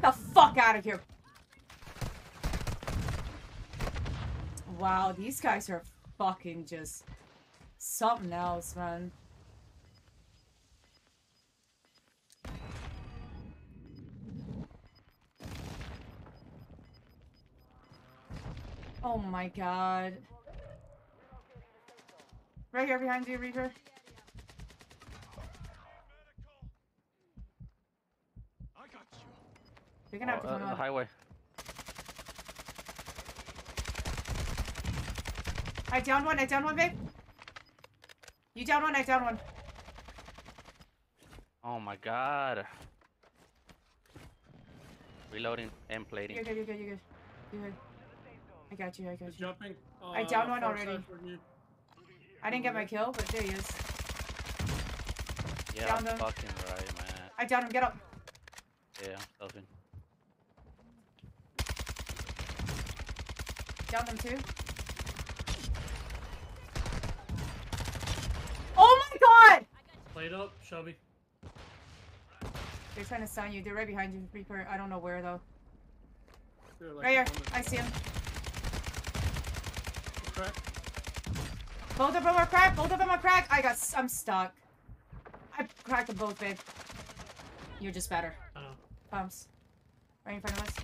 The fuck out of here. Wow, these guys are fucking just something else, man. Oh my god. Right here behind you, Reaper. I got you. You're gonna have to Oh, uh, come the highway. I downed one, I downed one, babe. You down one, I down one. Oh my god. Reloading and plating. You're good, you're good, you're good. You're good. I got you, I got you. jumping. Uh, I downed one already. side from you. I didn't get my kill, but there he is. Yeah, Down fucking right, man. I downed him, get up. Yeah, Delvin. Down them too. Oh my god! Played up, Shelby. They're trying to stun you. They're right behind you, Reaper. I don't know where though. Like Right here. coming. I see him. Crack. Both of them are cracked. Both of them are cracked. I got. s- I'm stuck. I cracked them both, babe. You're just better. Oh. Pumps. Right in front of us.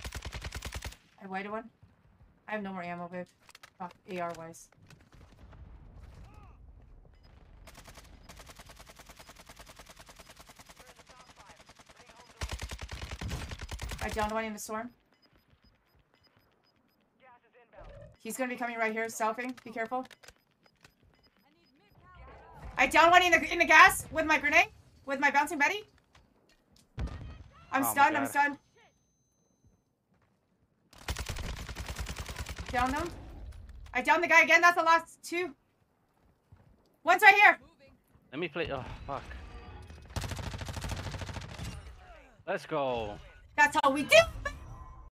I whited one. I have no more ammo, babe. Fuck, AR wise. I downed one in the storm. He's gonna be coming right here, selfing. Be careful. I downed one in the in the gas with my grenade, with my bouncing Betty. I'm Oh stunned. I'm stunned. Down them. I downed the guy again. That's the last two. One's right here. Let me play. Oh, fuck. Let's go. That's how we do